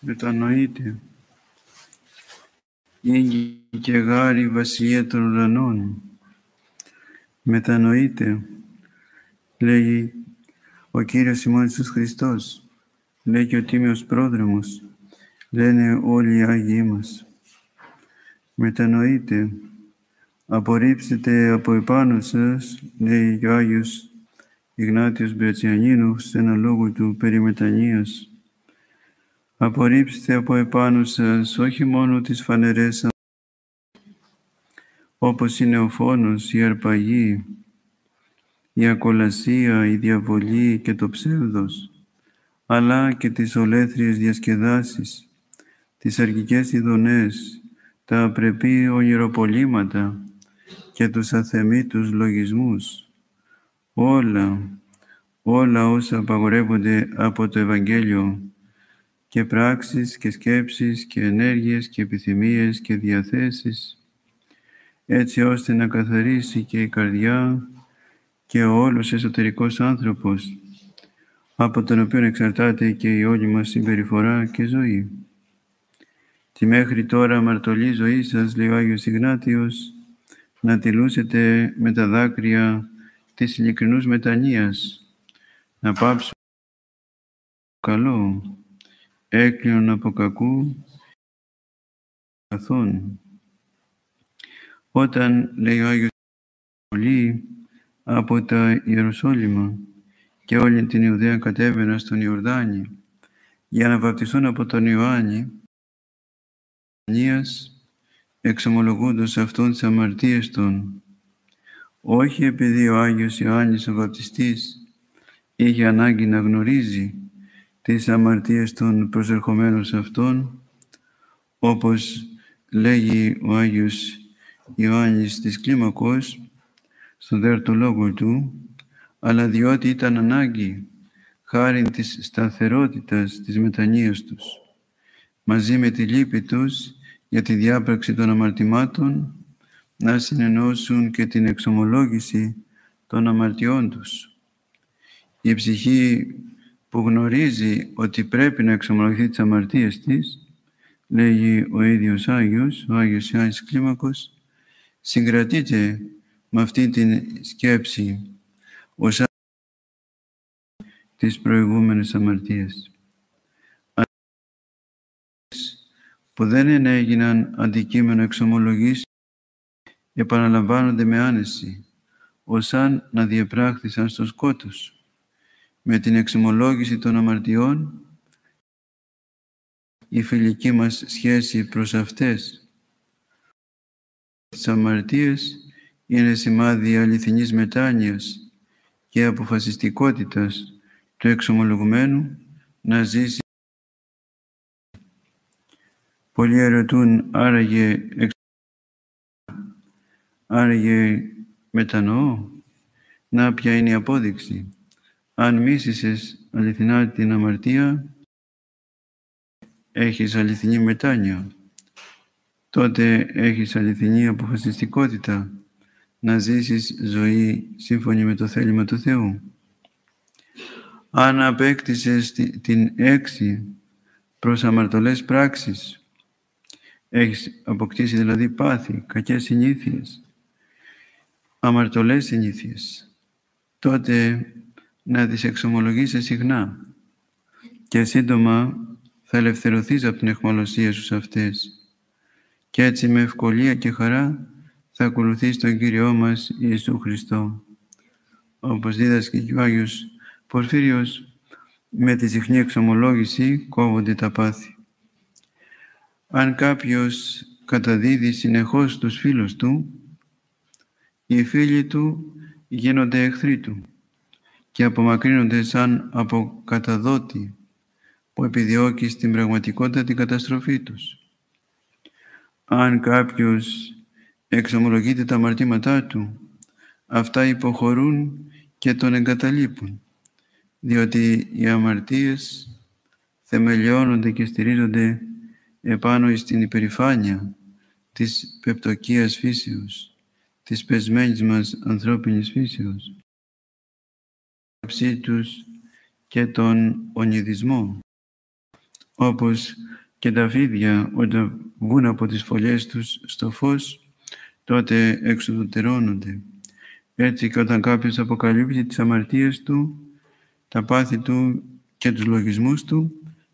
μετανοείται. Ήγη και γάρι βασιλεία των ουρανών. Μετανοείται, λέγει ο Κύριος ημών Ιησούς Χριστός. Λέει και ο Τίμιος Πρόδρομος. Λένε όλοι οι Άγιοι μας. Μετανοείται, απορρίψετε από επάνω σας, λέει ο Άγιος Ιγνάτιος Μπεατσιανίνου σε ένα λόγο του περί μετανοίας. Απορρίψτε από επάνω σας όχι μόνο τις φανερές όπως είναι ο φόνος, η αρπαγή, η ακολασία, η διαβολή και το ψεύδος, αλλά και τις ολέθριες διασκεδάσεις, τις αρχικές ειδονές, τα απρεπή ονειροπολίματα και τους αθεμήτους λογισμούς. Όλα, όλα όσα απαγορεύονται από το Ευαγγέλιο και πράξεις και σκέψεις και ενέργειες και επιθυμίες και διαθέσεις, έτσι ώστε να καθαρίσει και η καρδιά και ο όλος εσωτερικός άνθρωπος, από τον οποίο εξαρτάται και η όλη μας συμπεριφορά και ζωή. Τη μέχρι τώρα αμαρτωλή ζωή σας, λέει ο Άγιος Ιγνάτιος, να τηλούσετε με τα δάκρυα της ειλικρινούς μετανοίας, να πάψω καλό, έκλειον από κακού καθόν. Όταν, λέει ο Άγιος πολύ από τα Ιεροσόλυμα και όλη την Ιουδαία κατέβαιναν στον Ιορδάνη για να βαπτιστούν από τον Ιωάννη, εξομολογούντος αυτόν τις αμαρτίες των, όχι επειδή ο Άγιος Ιωάννης ο Βαπτιστής είχε ανάγκη να γνωρίζει τις αμαρτίες των προσερχομένων σε Αυτόν, όπως λέγει ο Άγιος Ιωάννης της Κλίμακος, στον δέρτο λόγο του, αλλά διότι ήταν ανάγκη χάρη της σταθερότητας της μετανοίας τους, μαζί με τη λύπη τους για τη διάπραξη των αμαρτημάτων, να συνενώσουν και την εξομολόγηση των αμαρτιών τους. Η ψυχή που γνωρίζει ότι πρέπει να εξομολογηθεί τις αμαρτίες της, λέγει ο ίδιος Άγιος, ο Άγιος Ιωάννης Κλίμακος, συγκρατείται με αυτή την σκέψη ως τις προηγούμενες αμαρτίες. που δεν έγιναν αντικείμενο εξομολογής επαναλαμβάνονται με άνεση, ως αν να διεπράχθησαν στο σκότος με την εξομολόγηση των αμαρτιών, η φιλική μας σχέση προς αυτές. Τις αμαρτίες είναι σημάδι αληθινής μετάνοιας και αποφασιστικότητας του εξομολογουμένου να ζήσει. Πολλοί ερωτούν άραγε, άραγε μετανοώ. Να ποια είναι η απόδειξη αν μίσησες αληθινά την αμαρτία, έχεις αληθινή μετάνοια. Τότε έχεις αληθινή αποφασιστικότητα να ζήσεις ζωή σύμφωνη με το θέλημα του Θεού. Αν απέκτησες την έξι προς αμαρτωλές πράξεις, έχεις αποκτήσει δηλαδή πάθη, κακές συνήθειες, αμαρτωλές συνήθειες, τότε να τις εξομολογήσεις συχνά και σύντομα θα ελευθερωθείς από την εχμαλωσία σου σε αυτές και έτσι με ευκολία και χαρά θα ακολουθείς τον Κύριό μας Ιησού Χριστό. Όπως δίδασκε και ο Άγιος Πορφύριος, με τη συχνή εξομολόγηση κόβονται τα πάθη. Αν κάποιος καταδίδει συνεχώς τους φίλους του, οι φίλοι του γίνονται εχθροί του και απομακρύνονται σαν από καταδότη που επιδιώκει στην πραγματικότητα την καταστροφή τους. Αν κάποιος εξομολογείται τα αμαρτήματά του, αυτά υποχωρούν και τον εγκαταλείπουν, διότι οι αμαρτίες θεμελιώνονται και στηρίζονται επάνω στην υπερηφάνεια της πεπτοκίας φύσεως, της πεσμένης μας ανθρώπινης φύσεως τους και τον ονειδισμό. όπως και τα φίδια όταν βγουν από τις φωλιές τους στο φως, τότε εξουδετερώνονται. Έτσι και όταν κάποιος αποκαλύπτει τις αμαρτίες του, τα πάθη του και τους λογισμούς του,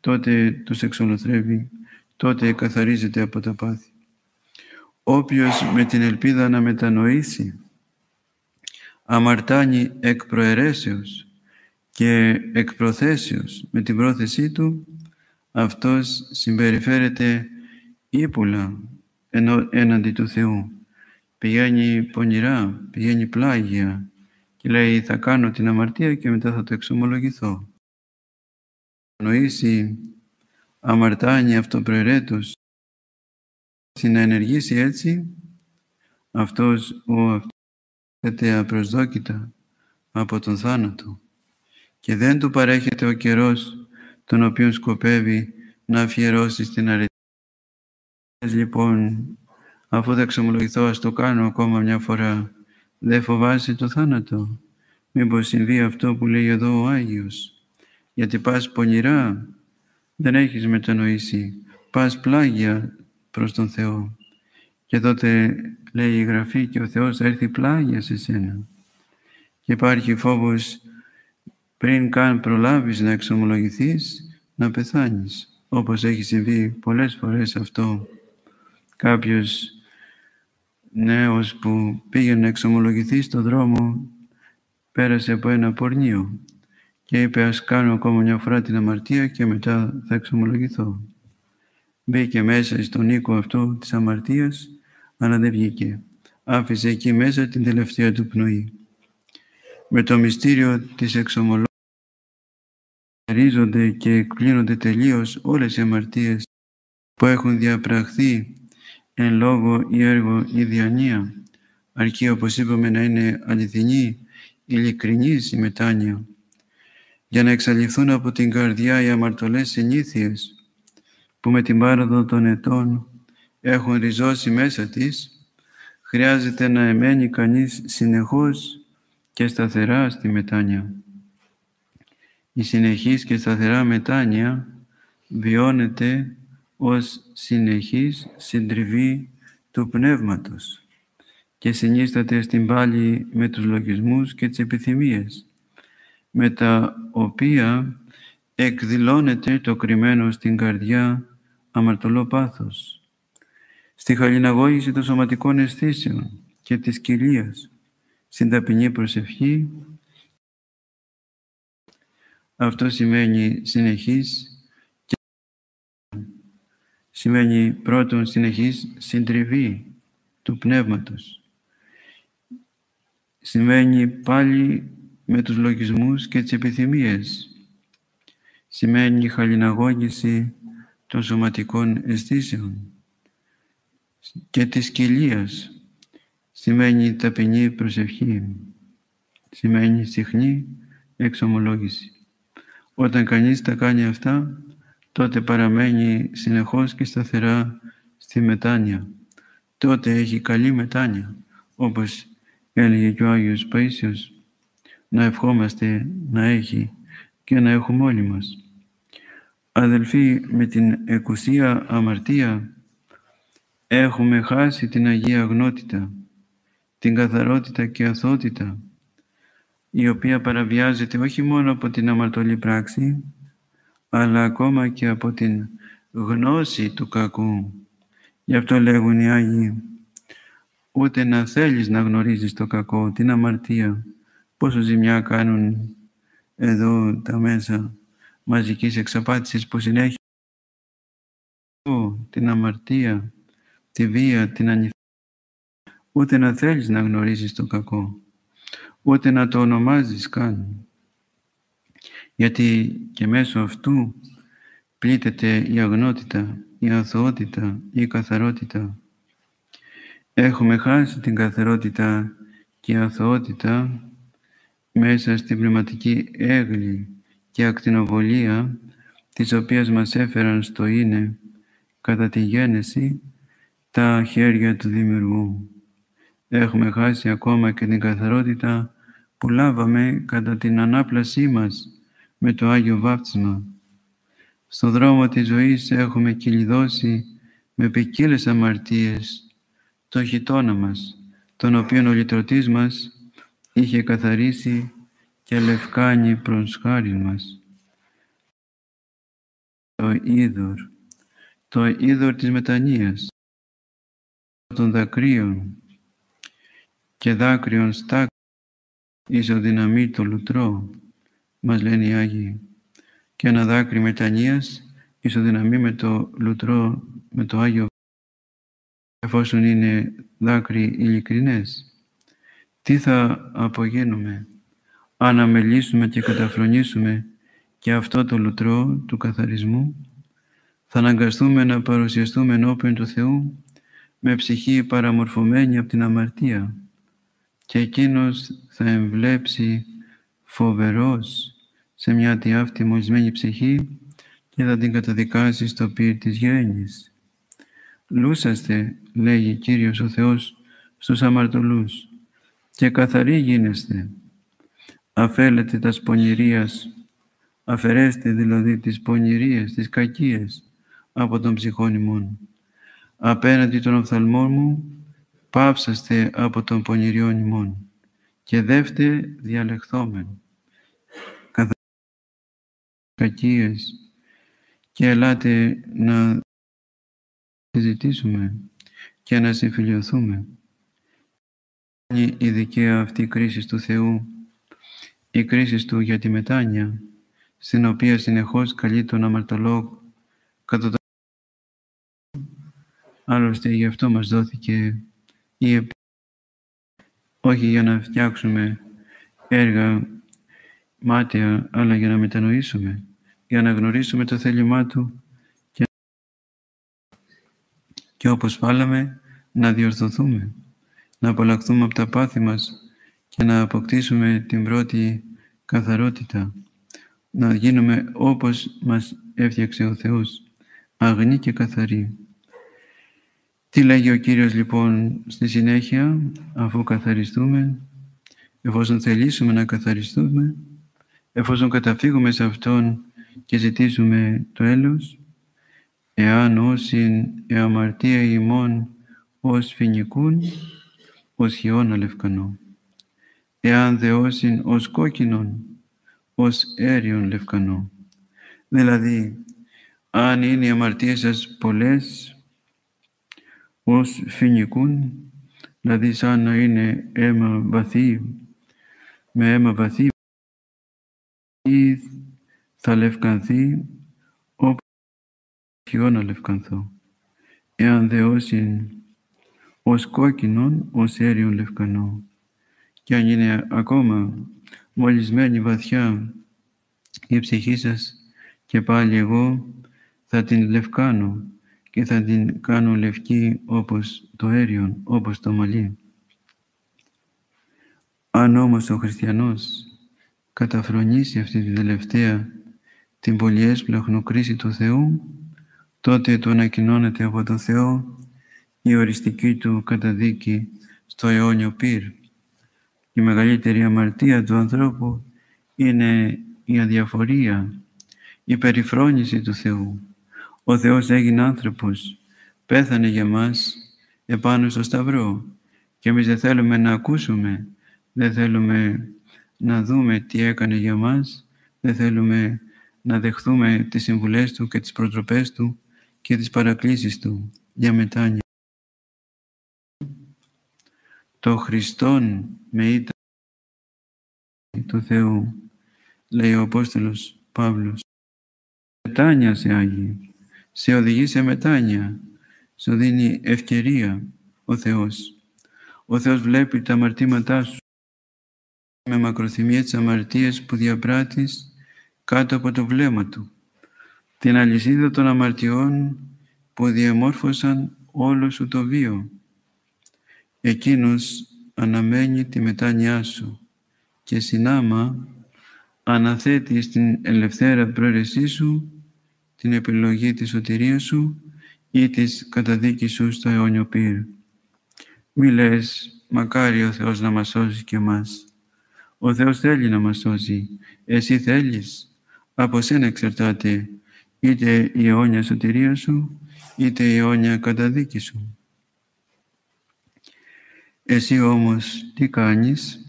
τότε τους εξολοθρεύει, τότε καθαρίζεται από τα πάθη. Όποιος με την ελπίδα να μετανοήσει, αμαρτάνει εκ προαιρέσεως και εκ προθέσεως με την πρόθεσή του, αυτός συμπεριφέρεται ύπουλα έναντι του Θεού. Πηγαίνει πονηρά, πηγαίνει πλάγια και λέει θα κάνω την αμαρτία και μετά θα το εξομολογηθώ. Νοήσει αμαρτάνει αυτοπροαιρέτως να ενεργήσει έτσι αυτός ο αυτός απροσδόκητα από τον θάνατο και δεν του παρέχεται ο καιρός τον οποίο σκοπεύει να αφιερώσει στην αρετή. Λοιπόν, αφού θα εξομολογηθώ, ας το κάνω ακόμα μια φορά. Δεν φοβάσαι το θάνατο; Μήπως συμβεί αυτό που λέει εδώ ο Άγιος; Γιατί πας πονηρά, δεν έχεις μετανοήσει. Πας πλάγια προς τον Θεό. Και τότε λέει η Γραφή και ο Θεός θα έρθει πλάγια σε σένα. Και υπάρχει φόβος πριν καν προλάβεις να εξομολογηθείς, να πεθάνεις. Όπως έχει συμβεί πολλές φορές αυτό. Κάποιος νέος που πήγε να εξομολογηθεί στον δρόμο, πέρασε από ένα πορνείο και είπε ας κάνω ακόμα μια φορά την αμαρτία και μετά θα εξομολογηθώ. Μπήκε μέσα στον οίκο αυτό της αμαρτίας, αλλά δεν βγήκε. Άφησε εκεί μέσα την τελευταία του πνοή. Με το μυστήριο της εξομολόγησης ρίζονται και εκπλήνονται τελείως όλες οι αμαρτίες που έχουν διαπραχθεί εν λόγω ή έργο ή διανία, αρκεί όπως είπαμε να είναι αληθινή, ειλικρινής η μετάνοια, για να εξαλειφθούν από την καρδιά οι αμαρτωλές συνήθειες που με την πάροδο των ετών έχουν ριζώσει μέσα της, χρειάζεται να εμένει κανείς συνεχώς και σταθερά στη μετάνοια. Η συνεχής και σταθερά μετάνοια βιώνεται ως συνεχής συντριβή του πνεύματος και συνίσταται στην πάλη με τους λογισμούς και τις επιθυμίες, με τα οποία εκδηλώνεται το κρυμμένο στην καρδιά αμαρτωλό πάθος, στη χαλιναγώγηση των σωματικών αισθήσεων και της κοιλίας, στην ταπεινή προσευχή αυτό σημαίνει συνεχής και σημαίνει πρώτον συνεχής συντριβή του πνεύματος. Σημαίνει πάλι με τους λογισμούς και τις επιθυμίες. Σημαίνει χαλιναγώγηση των σωματικών αισθήσεων και της κοιλίας. Σημαίνει ταπεινή προσευχή. Σημαίνει συχνή εξομολόγηση. Όταν κανείς τα κάνει αυτά, τότε παραμένει συνεχώς και σταθερά στη μετάνοια. Τότε έχει καλή μετάνοια, όπως έλεγε και ο Άγιος Παΐσιος, να ευχόμαστε να έχει και να έχουμε όλοι μας. Αδελφοί, με την εκουσία αμαρτία έχουμε χάσει την Αγία Αγνότητα, την καθαρότητα και αθότητα η οποία παραβιάζεται όχι μόνο από την αμαρτωλή πράξη, αλλά ακόμα και από την γνώση του κακού. Γι' αυτό λέγουν οι Άγιοι, ούτε να θέλεις να γνωρίζεις το κακό, την αμαρτία, πόσο ζημιά κάνουν εδώ τα μέσα μαζικής εξαπάτησης που συνέχεια την αμαρτία, τη βία, την ανηθία, ούτε να θέλεις να γνωρίζεις το κακό ούτε να το ονομάζεις καν. Γιατί και μέσω αυτού πλήττεται η αγνότητα, η αθωότητα, η καθαρότητα. Έχουμε χάσει την καθαρότητα και η αθωότητα μέσα στην πνευματική έγλη και ακτινοβολία της οποίας μας έφεραν στο είναι κατά τη γέννηση τα χέρια του Δημιουργού. Έχουμε χάσει ακόμα και την καθαρότητα που λάβαμε κατά την ανάπλασή μας με το Άγιο Βάπτισμα. Στο δρόμο της ζωής έχουμε κυλιδώσει με ποικίλες αμαρτίες το χιτώνα μας, τον οποίον ο λυτρωτής μας είχε καθαρίσει και λευκάνει προς χάρη μας. Το είδωρ, το είδωρ της μετανοίας, των δακρύων και δάκρυων στάκ ισοδυναμεί το λουτρό, μας λένε οι Άγιοι. Και ένα δάκρυ μετανοίας ισοδυναμεί με το λουτρό, με το Άγιο εφόσον είναι δάκρυ ειλικρινές. Τι θα απογίνουμε αν αμελήσουμε και καταφρονήσουμε και αυτό το λουτρό του καθαρισμού, θα αναγκαστούμε να παρουσιαστούμε ενώπιον του Θεού με ψυχή παραμορφωμένη από την αμαρτία και εκείνος θα εμβλέψει φοβερός σε μια τιάφτη μολυσμένη ψυχή και θα την καταδικάσει στο πύρ της γέννης. Λούσαστε, λέγει Κύριος ο Θεός στους αμαρτωλούς και καθαροί γίνεστε. Αφέλετε τα πονηρίας, αφαιρέστε δηλαδή τις πονηρίες, τις κακίες από τον ψυχών ημών. Απέναντι των οφθαλμών μου, πάψαστε από τον πονηριών ημών και δεύτε διαλεχθόμεν. Καθαροί κακίες και ελάτε να συζητήσουμε και να συμφιλειωθούμε. Η δικαία αυτή κρίση του Θεού, η κρίση Του για τη μετάνοια, στην οποία συνεχώς καλεί τον αμαρτωλό κατά το Άλλωστε γι' αυτό μας δόθηκε η όχι για να φτιάξουμε έργα μάτια, αλλά για να μετανοήσουμε, για να γνωρίσουμε το θέλημά Του και όπως φάλαμε να διορθωθούμε, να απαλλαχθούμε από τα πάθη μας και να αποκτήσουμε την πρώτη καθαρότητα, να γίνουμε όπως μας έφτιαξε ο Θεός, αγνή και καθαρή. Τι λέγει ο Κύριος λοιπόν στη συνέχεια, αφού καθαριστούμε, εφόσον θελήσουμε να καθαριστούμε, εφόσον καταφύγουμε σε Αυτόν και ζητήσουμε το έλεος, εάν όσην εαμαρτία ημών ως φοινικούν, ως χιόνα λευκανό. Εάν δε όσην ως κόκκινον, ως έριον λευκανό. Δηλαδή, αν είναι οι αμαρτίες σας πολλές, ως φοινικούν, δηλαδή σαν να είναι αίμα βαθύ, με αίμα βαθύ, ή θα λευκανθεί χιόνα λευκανθώ. Εάν δε όσην ως κόκκινον, ως έριον λευκανό. Και αν είναι ακόμα μολυσμένη βαθιά η ψυχή σας και πάλι εγώ θα την λευκάνω και θα την κάνω λευκή όπως το έριον, όπως το μαλλί. Αν όμως ο χριστιανός καταφρονήσει αυτή τη τελευταία την πολυέσπλαχνο κρίση του Θεού, τότε του ανακοινώνεται από τον Θεό η οριστική του καταδίκη στο αιώνιο πυρ. Η μεγαλύτερη αμαρτία του ανθρώπου είναι η αδιαφορία, η περιφρόνηση του Θεού. Ο Θεός έγινε άνθρωπος, πέθανε για μας επάνω στο Σταυρό και εμείς δεν θέλουμε να ακούσουμε, δεν θέλουμε να δούμε τι έκανε για μας, δεν θέλουμε να δεχθούμε τις συμβουλές Του και τις προτροπές Του και τις παρακλήσεις Του για μετάνοια. Το Χριστόν με ήταν του Θεού, λέει ο Απόστολος Παύλος. Μετάνια σε Άγιοι, σε οδηγεί σε μετάνια, σου δίνει ευκαιρία ο Θεός. Ο Θεός βλέπει τα αμαρτήματά σου με μακροθυμία τις αμαρτίες που διαπράττεις κάτω από το βλέμμα Του την αλυσίδα των αμαρτιών που διαμόρφωσαν όλο σου το βίο. Εκείνος αναμένει τη μετάνοιά σου και συνάμα αναθέτει στην ελευθέρα προαίρεσή σου την επιλογή της σωτηρίας σου ή της καταδίκης σου στο αιώνιο πύρ. Μη λες, μακάρι ο Θεός να μας σώσει και μας. Ο Θεός θέλει να μας σώσει. Εσύ θέλεις. Από σένα εξαρτάται είτε η αιώνια σωτηρία σου, είτε η αιώνια καταδίκη σου. Εσύ όμως τι κάνεις,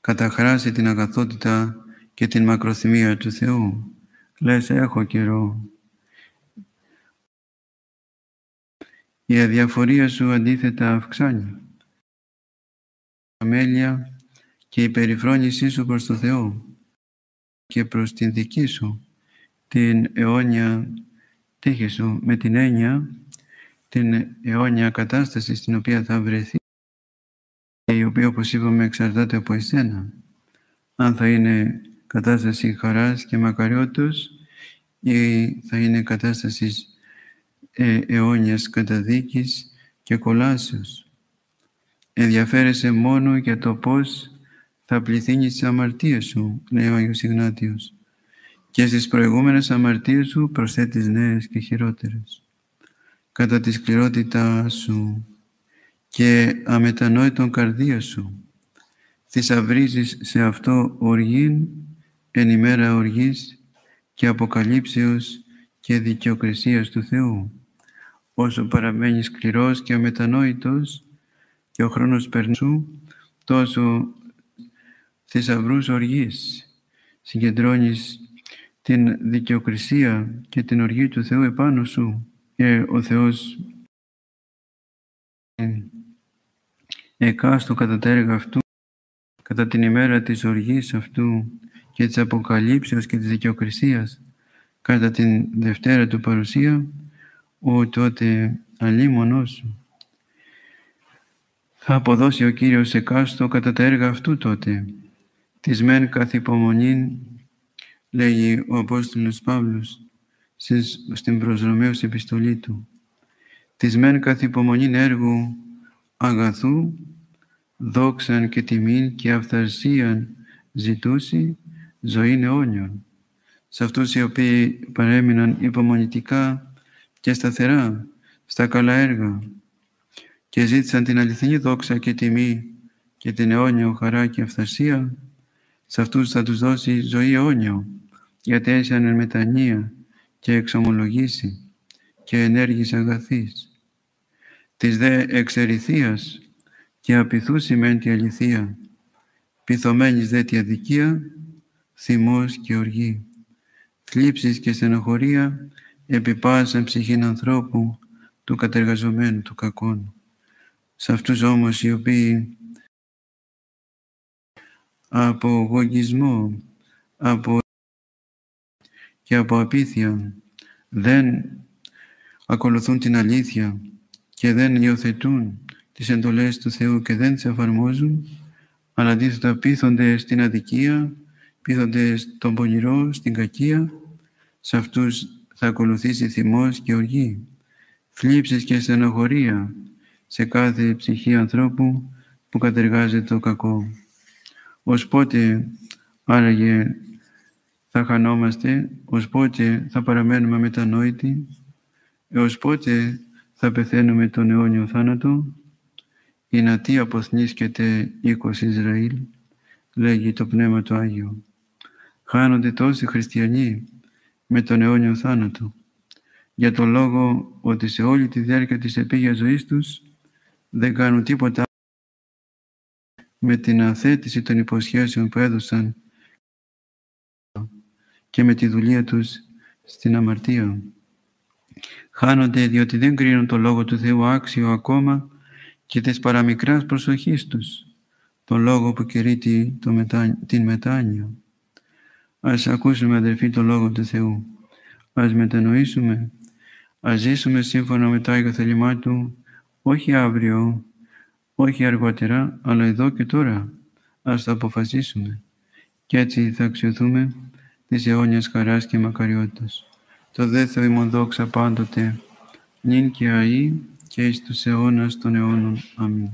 καταχράσει την αγαθότητα και την μακροθυμία του Θεού. Λες έχω καιρό. Η αδιαφορία σου αντίθετα αυξάνει. Αμέλεια και η περιφρόνησή σου προς το Θεό και προς την δική σου, την αιώνια τύχη σου, με την έννοια, την αιώνια κατάσταση στην οποία θα βρεθεί η οποία όπως είπαμε εξαρτάται από εσένα. Αν θα είναι κατάστασης χαράς και μακαριότητος ή θα είναι κατάστασης ε, αιώνιας καταδίκης και κολάσεως. Ενδιαφέρεσαι μόνο για το πώς θα πληθύνεις τις αμαρτίες σου, λέει ο Άγιος Ιγνάτιος, και στις προηγούμενες αμαρτίες σου προσθέτεις νέες και χειρότερες. Κατά τη σκληρότητα σου και αμετανόητον καρδία σου. Θησαυρίζεις σε αυτό οργήν εν ημέρα οργής και αποκαλύψεως και δικαιοκρισίας του Θεού. Όσο παραμένεις σκληρός και αμετανόητος και ο χρόνος περνού, τόσο θησαυρούς οργής συγκεντρώνεις την δικαιοκρισία και την οργή του Θεού επάνω σου και ο Θεός εκάστο κατά τα έργα αυτού, κατά την ημέρα της οργής αυτού και της αποκαλύψεως και της δικαιοκρισίας, κατά την Δευτέρα του παρουσία, ο τότε αλίμονός σου. Θα αποδώσει ο Κύριος εκάστο κατά τα έργα αυτού τότε. Της μεν καθ' υπομονήν, λέγει ο Απόστολος Παύλος στην προς επιστολή του. Της μεν καθ' υπομονήν έργου αγαθού, δόξαν και τιμήν και αυθαρσίαν ζητούσει ζωή αιώνιων. Σε αυτούς οι οποίοι παρέμειναν υπομονητικά και σταθερά στα καλά έργα και ζήτησαν την αληθινή δόξα και τιμή και την αιώνιο χαρά και αυθαρσία, σε αυτούς θα τους δώσει ζωή αιώνιο, γιατί έσιαν μετανία και εξομολογήσει και ενέργης αγαθής της δε εξερηθίας και απειθού σημαίνει τη αληθεία, πειθωμένης δε τη αδικία, θυμός και οργή, θλίψης και στενοχωρία επί πάσαν ψυχήν ανθρώπου του κατεργαζομένου του κακών. Σε αυτούς όμως οι οποίοι από γογγισμό, από και από απίθεια δεν ακολουθούν την αλήθεια και δεν υιοθετούν τις εντολές του Θεού και δεν τις εφαρμόζουν, αλλά αντίθετα πείθονται στην αδικία, πείθονται στον πονηρό, στην κακία, σε αυτούς θα ακολουθήσει θυμός και οργή, θλίψεις και στενοχωρία σε κάθε ψυχή ανθρώπου που κατεργάζεται το κακό. Ως πότε άραγε θα χανόμαστε, ως πότε θα παραμένουμε μετανόητοι, έως πότε θα πεθαίνουμε τον αιώνιο θάνατο, η να τι αποθνίσκεται οίκος Ισραήλ, λέγει το Πνεύμα του Άγιο. Χάνονται τόσοι χριστιανοί με τον αιώνιο θάνατο, για το λόγο ότι σε όλη τη διάρκεια της επίγειας ζωής τους δεν κάνουν τίποτα με την αθέτηση των υποσχέσεων που έδωσαν και με τη δουλεία τους στην αμαρτία χάνονται διότι δεν κρίνουν το Λόγο του Θεού άξιο ακόμα και της παραμικράς προσοχής τους, το Λόγο που κηρύττει το μετά, την μετάνοια. Ας ακούσουμε αδερφοί το Λόγο του Θεού, ας μετανοήσουμε, ας ζήσουμε σύμφωνα με το Άγιο Θελημά Του, όχι αύριο, όχι αργότερα, αλλά εδώ και τώρα. Ας το αποφασίσουμε και έτσι θα αξιοθούμε της αιώνιας χαράς και μακαριότητας το δε Θεό ημών δόξα πάντοτε, νυν και αΐ και εις τους αιώνας των αιώνων. Αμήν.